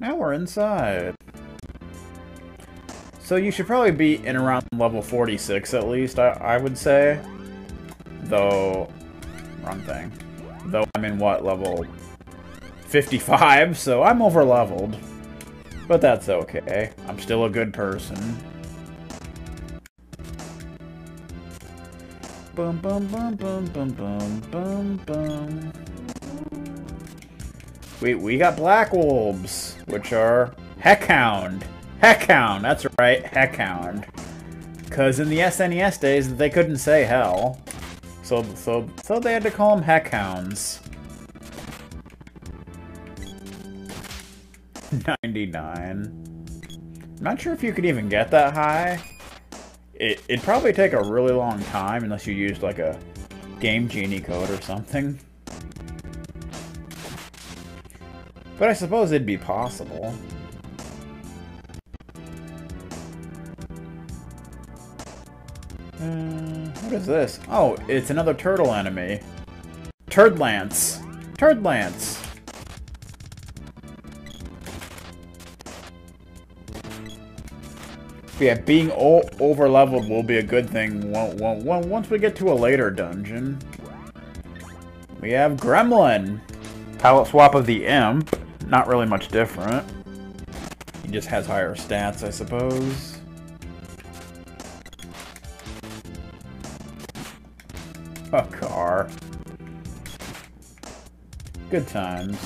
Now we're inside. So you should probably be in around level 46 at least, I, I would say. Though... Wrong thing. Though I'm in what, level 55, so I'm over leveled. But that's okay. I'm still a good person. Bum bum bum bum bum bum bum bum. We we got black wolves, which are Heckhound. Heckhound, that's right, Heckhound. Cause in the SNES days they couldn't say hell. So so so they had to call them Heckhounds. 99. Not sure if you could even get that high. It, it'd probably take a really long time unless you used like a Game Genie code or something. But I suppose it'd be possible. Uh, what is this? Oh, it's another turtle enemy. Turtlance. Turd Lance. yeah, being over leveled will be a good thing once we get to a later dungeon. We have Gremlin. Palette swap of the Imp. Not really much different. He just has higher stats, I suppose. A car. Good times.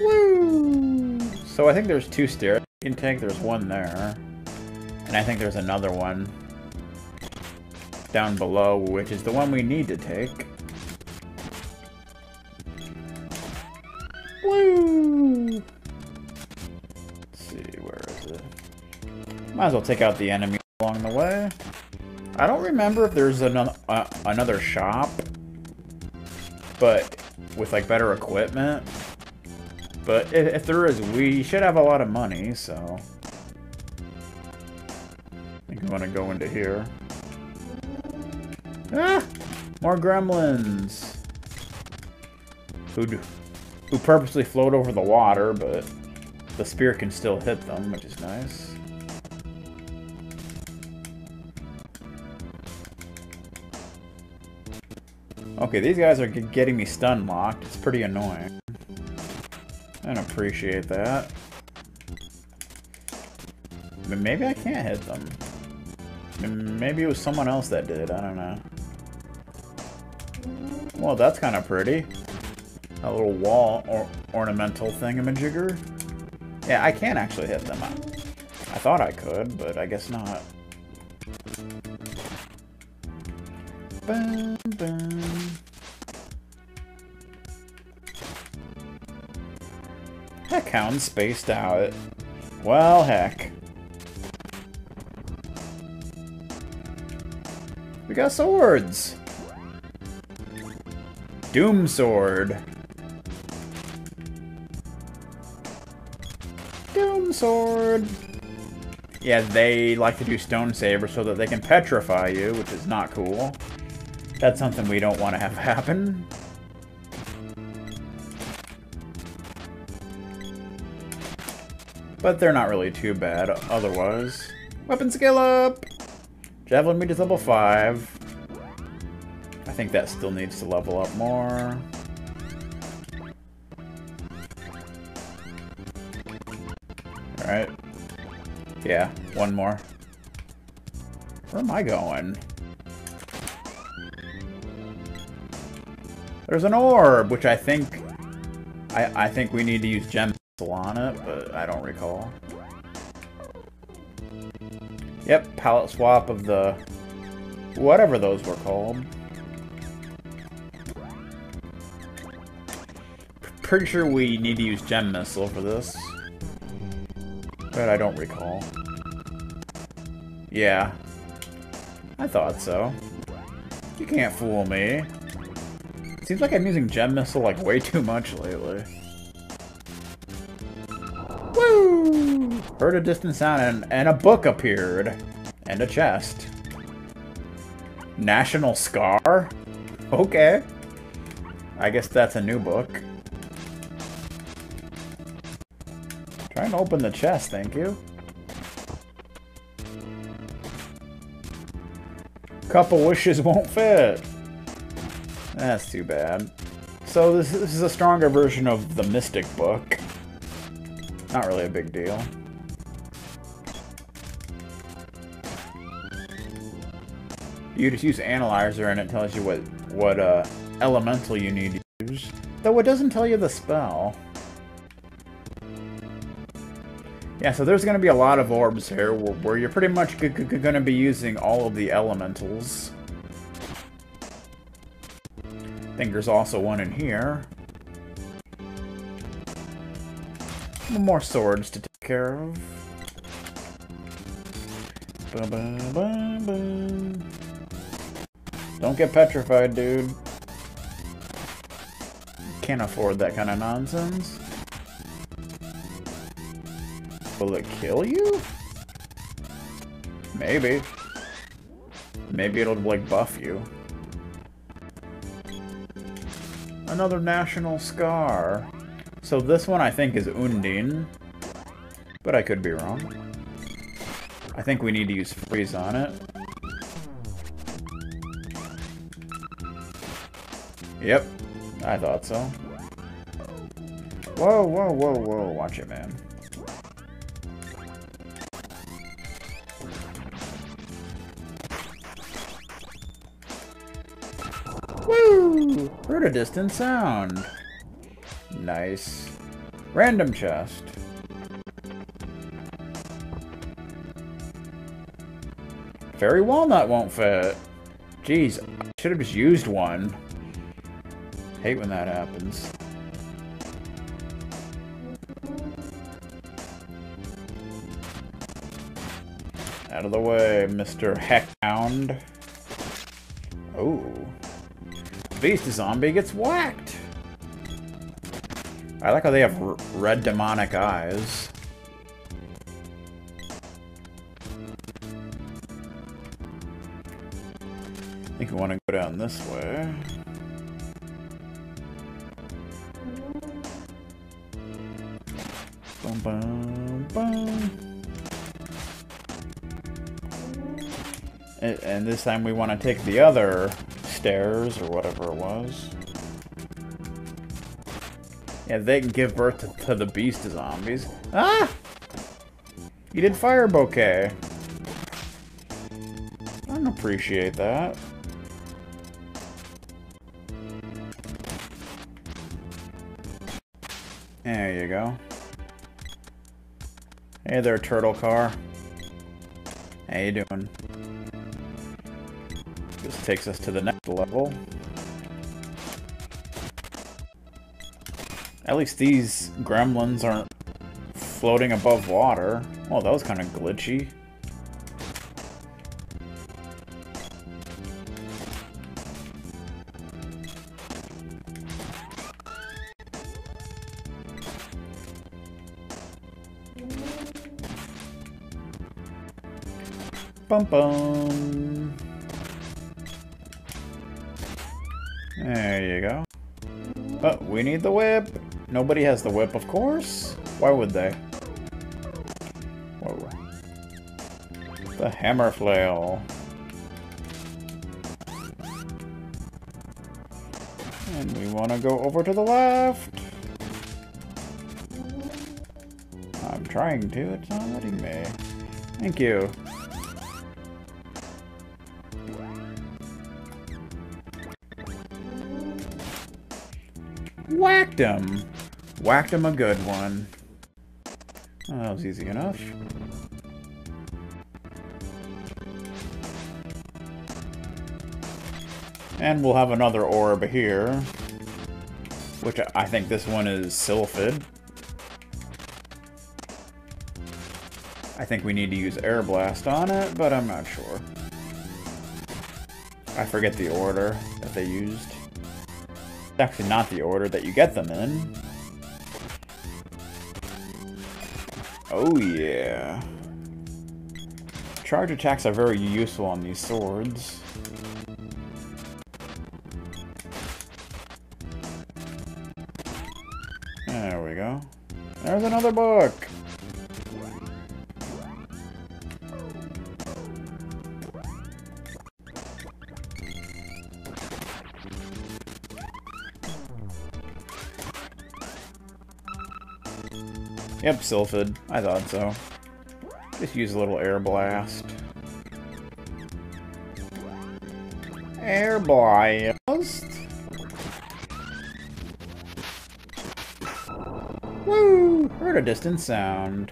Woo! So I think there's two you can. There's one there. And I think there's another one down below, which is the one we need to take. Might as well take out the enemy along the way. I don't remember if there's another uh, another shop, but with like better equipment. But if, if there is, we should have a lot of money, so you want to go into here. Ah! More gremlins! Who, do, who purposely float over the water, but the spear can still hit them, which is nice. Okay, these guys are getting me stun locked. It's pretty annoying. I don't appreciate that. But maybe I can't hit them. Maybe it was someone else that did, I don't know. Well, that's kind of pretty. A little wall or ornamental thingamajigger. Yeah, I can actually hit them. I, I thought I could, but I guess not. Boom, boom. Heck, spaced out. Well, heck. We got swords! Doom Sword. Doom Sword. Yeah, they like to do Stone Saber so that they can petrify you, which is not cool. That's something we don't want to have happen. But they're not really too bad otherwise. Weapon skill up! Javelin meter level 5. I think that still needs to level up more. Alright. Yeah, one more. Where am I going? There's an orb, which I think... I, I think we need to use gem on it, but I don't recall. Yep, palette swap of the... whatever those were called. Pretty sure we need to use Gem Missile for this. But I don't recall. Yeah. I thought so. You can't fool me. Seems like I'm using Gem Missile like way too much lately. Heard a distant sound and, and a book appeared. And a chest. National Scar? Okay. I guess that's a new book. Trying to open the chest, thank you. Couple wishes won't fit. That's too bad. So this, this is a stronger version of the Mystic book. Not really a big deal. You just use Analyzer and it tells you what, what uh, elemental you need to use. Though it doesn't tell you the spell. Yeah, so there's going to be a lot of orbs here where, where you're pretty much going to be using all of the elementals. I think there's also one in here. More swords to take care of. Ba -ba -ba Don't get petrified, dude. Can't afford that kind of nonsense. Will it kill you? Maybe. Maybe it'll, like, buff you. Another National Scar. So this one I think is Undine. But I could be wrong. I think we need to use freeze on it. Yep, I thought so. Whoa, whoa, whoa, whoa, watch it, A distant sound. Nice. Random chest. Fairy walnut won't fit. Jeez, I should have just used one. Hate when that happens. Out of the way, Mr. Heckhound. Oh. Beast a Zombie gets whacked! I like how they have red demonic eyes. I think we want to go down this way. Boom, boom, boom. And, and this time we want to take the other stairs, or whatever it was. Yeah, they can give birth to, to the beast of zombies. Ah! You did fire bouquet. I don't appreciate that. There you go. Hey there, turtle car. How you doing? Takes us to the next level. At least these gremlins aren't floating above water. Oh, that was kind of glitchy. Bum bum. There you go. But we need the whip. Nobody has the whip, of course. Why would they? Whoa. The hammer flail. And we want to go over to the left. I'm trying to, it's not letting me. Thank you. Whacked him! Whacked him a good one. That was easy enough. And we'll have another orb here. Which I think this one is Sylphid. I think we need to use Air Blast on it, but I'm not sure. I forget the order that they used. Actually not the order that you get them in. Oh yeah. Charge attacks are very useful on these swords. There we go. There's another book! Yep, Sylphid. I thought so. Just use a little air blast. Air blast. Woo! Heard a distant sound.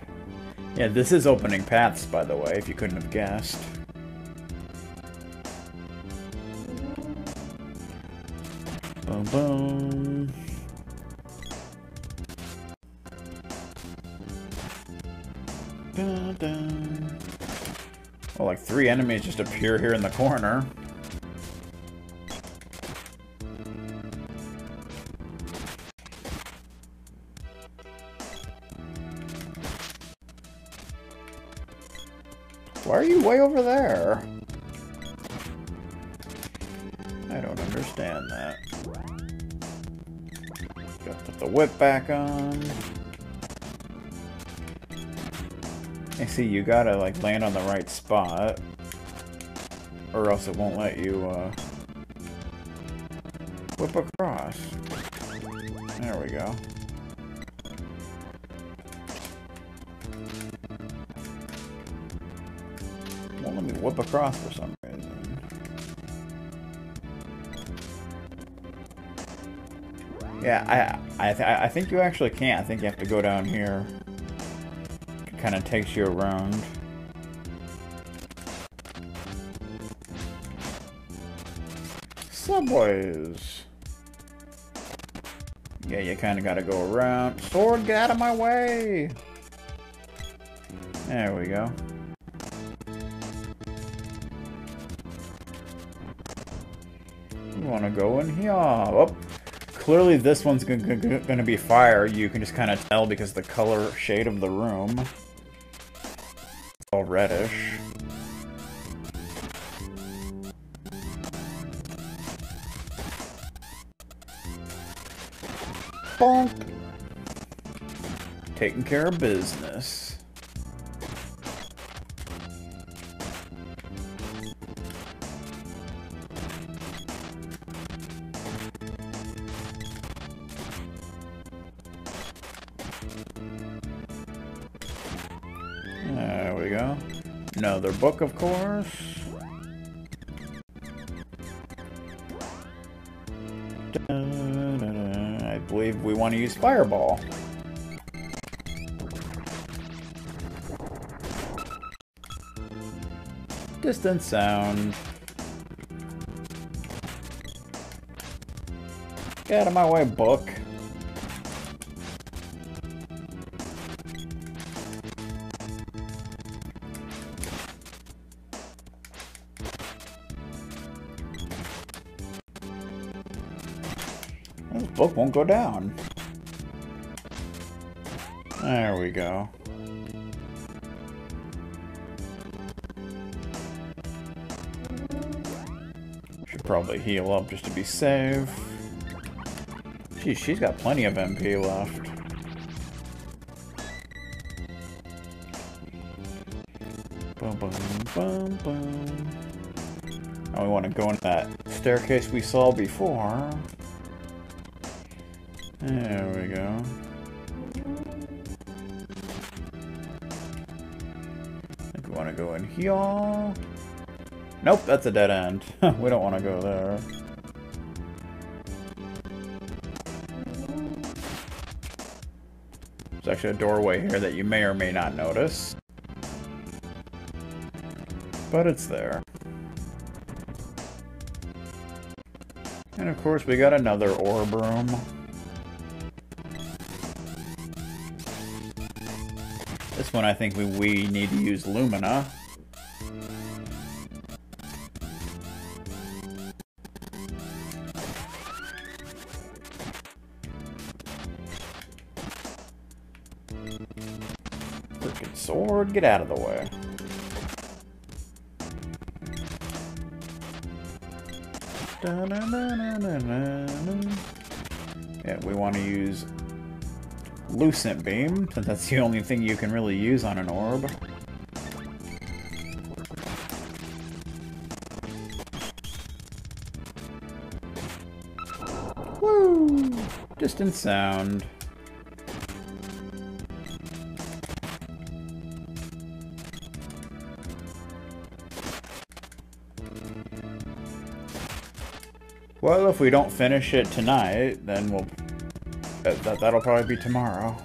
Yeah, this is opening paths, by the way, if you couldn't have guessed. Boom, boom. Well, like three enemies just appear here in the corner. Why are you way over there? I don't understand that. Gotta put the whip back on. See you gotta like land on the right spot. Or else it won't let you uh, whip across. There we go. Won't let me whip across for some reason. Yeah, I I, th I think you actually can't. I think you have to go down here. Kind of takes you around. Subways. Yeah, you kind of got to go around. Sword, get out of my way! There we go. You want to go in here? Oh, clearly this one's going to be fire. You can just kind of tell because the color shade of the room. Reddish. Bonk. Taking care of business. Another book, of course. I believe we want to use Fireball. Distant sound. Get out of my way, book. Book won't go down. There we go. Should probably heal up just to be safe. Geez, she's got plenty of MP left. Boom, boom, boom, boom. Now we want to go in that staircase we saw before. There we go. I think we want to go in here. Nope, that's a dead end. we don't want to go there. There's actually a doorway here that you may or may not notice. But it's there. And of course we got another orb room. This one I think we, we need to use Lumina. Freaking sword, get out of the way. Yeah, we want to use Lucent Beam, since that's the only thing you can really use on an orb. Woo! Distant sound. Well, if we don't finish it tonight, then we'll uh, that, that'll probably be tomorrow.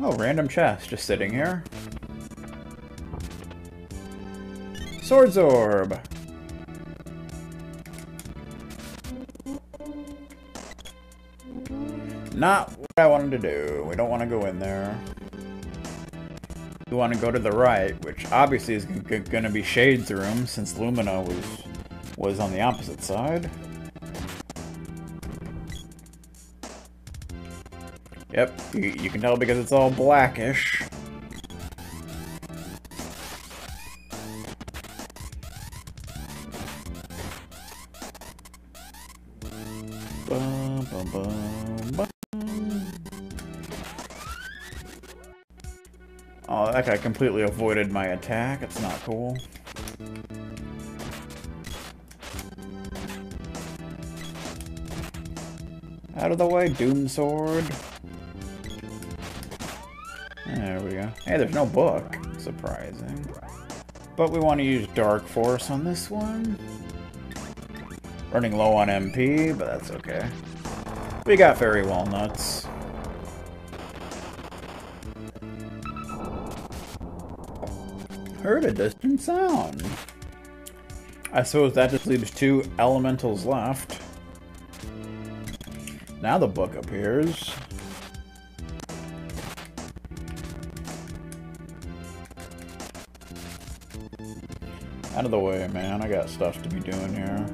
Oh, random chest just sitting here. Swords Orb! Not what I wanted to do. We don't want to go in there. We want to go to the right, which obviously is going to be Shade's room, since Lumina was, was on the opposite side. Yep, you, you can tell because it's all blackish. Completely avoided my attack. It's not cool. Out of the way, Doom Sword. There we go. Hey, there's no book. Surprising. But we want to use Dark Force on this one. Running low on MP, but that's okay. We got Fairy Walnuts. Heard a distant sound. I suppose that just leaves two elementals left. Now the book appears. Out of the way, man. I got stuff to be doing here.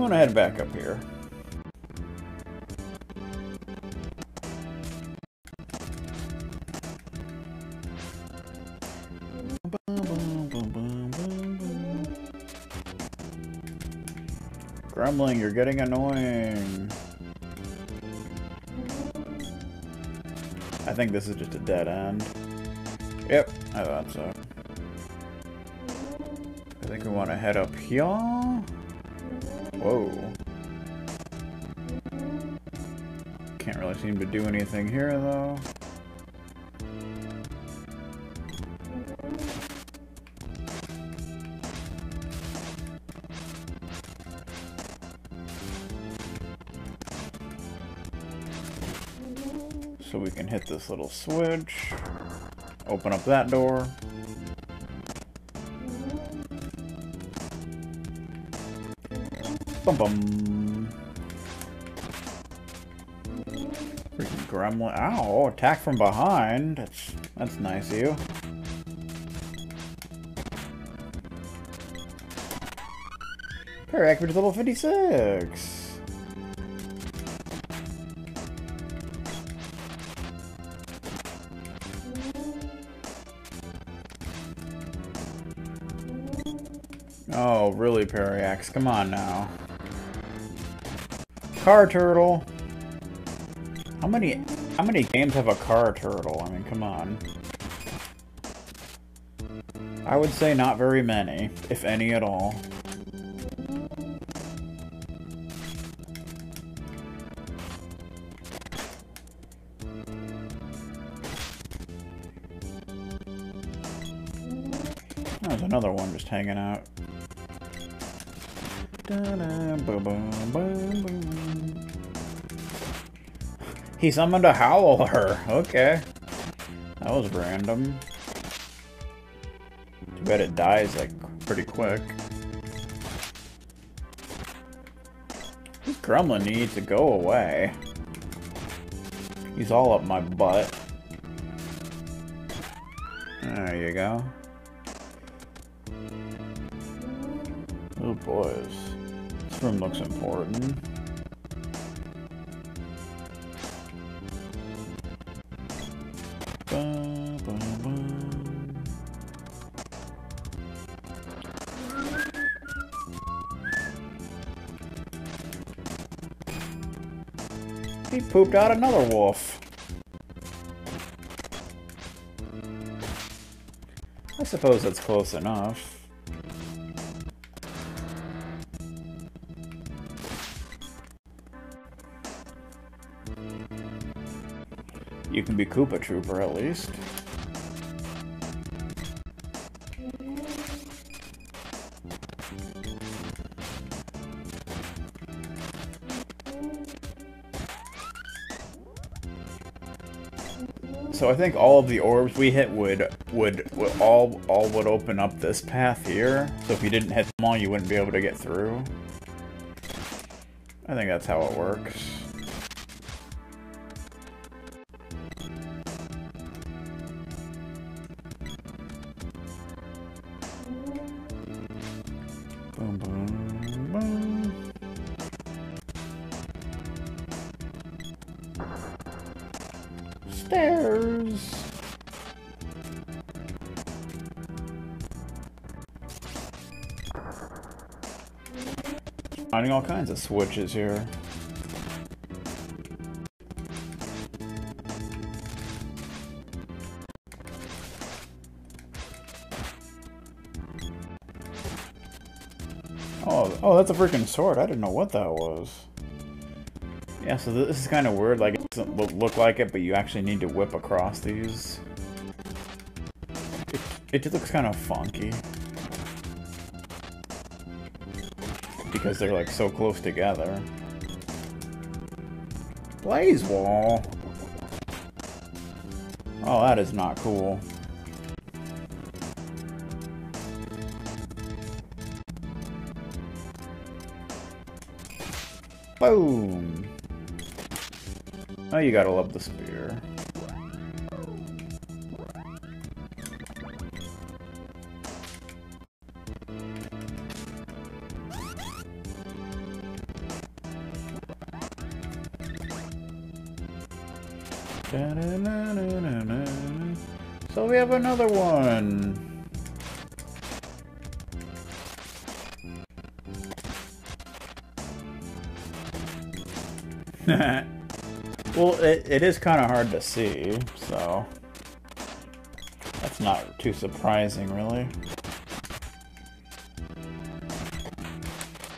I want to head back up here. Grumbling, you're getting annoying. I think this is just a dead end. Yep, I thought so. I think we want to head up here. Whoa. Can't really seem to do anything here, though. So we can hit this little switch, open up that door. Bum bum. Freaking gremlin. Ow, attack from behind. That's that's nice of you. Parac level 56. Oh, really, Periax? Come on now. Car Turtle. How many how many games have a car turtle? I mean, come on. I would say not very many, if any at all. Oh, there's another one just hanging out. He summoned a howler. Okay. That was random. Too bad it dies, like, pretty quick. This gremlin needs to go away. He's all up my butt. There you go. Oh boys. This room looks important. Pooped out another wolf. I suppose that's close enough. You can be Koopa Trooper at least. So I think all of the orbs we hit would, would would all all would open up this path here. So if you didn't hit them all, you wouldn't be able to get through. I think that's how it works. All kinds of switches here. Oh, oh, that's a freaking sword. I didn't know what that was. Yeah, so this is kind of weird. Like, it doesn't look like it, but you actually need to whip across these. It, it looks kind of funky. Because they're, like, so close together. Blaze Wall! Oh, that is not cool. Boom! Oh, you gotta love the spear. So we have another one. well, it, it is kind of hard to see, so that's not too surprising, really.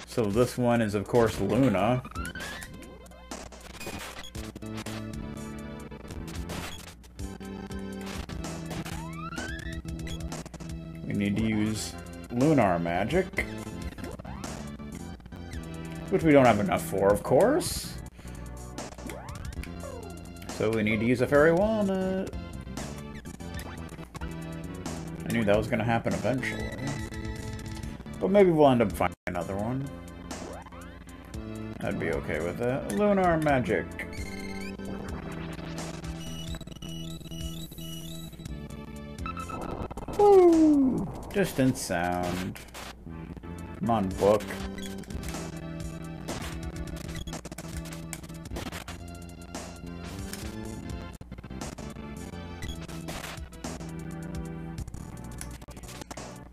So this one is, of course, Luna. Magic. Which we don't have enough for, of course. So we need to use a Fairy Walnut. I knew that was going to happen eventually. But maybe we'll end up finding another one. I'd be okay with that. Lunar Magic. Distant sound. Come on, book.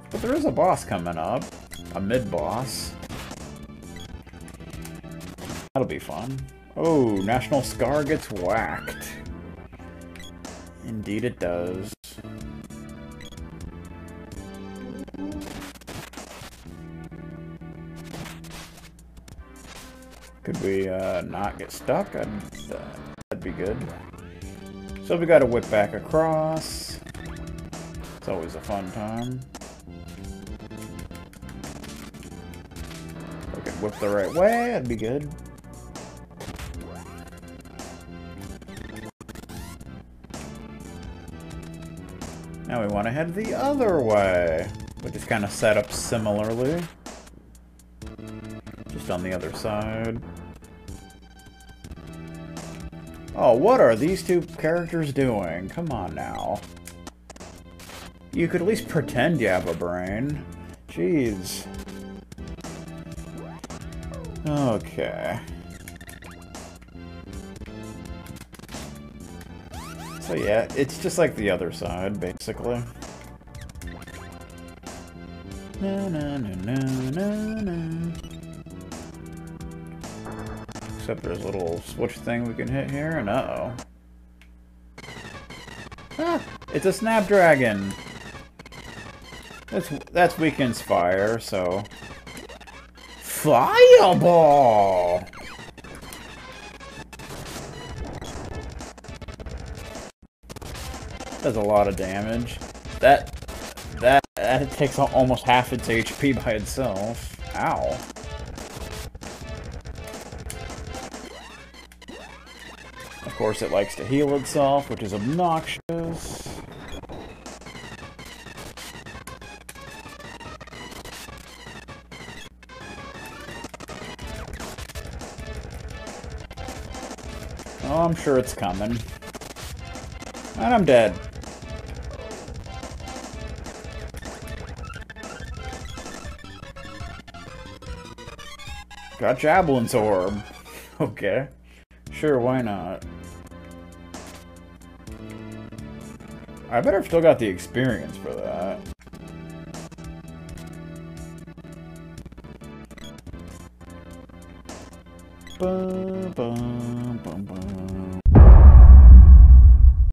But there is a boss coming up. A mid-boss. That'll be fun. Oh, National Scar gets whacked. Indeed it does. Could we uh, not get stuck? I'd, uh, that'd be good. So we gotta whip back across. It's always a fun time. If could whip the right way, that'd be good. Now we want to head the other way, which is kind of set up similarly. Just on the other side. Oh, what are these two characters doing? Come on now. You could at least pretend you have a brain. Jeez. Okay. So yeah, it's just like the other side, basically. Na, na, na, Except there's a little switch thing we can hit here, and uh-oh. Ah, it's a Snapdragon! That's, that's weakens fire, so... Fireball! Does a lot of damage. That that that takes almost half its HP by itself. Ow. Of course, it likes to heal itself, which is obnoxious. Oh, I'm sure it's coming. And I'm dead. Got Javelin's Orb. Okay. Sure, why not? I better have still got the experience for that.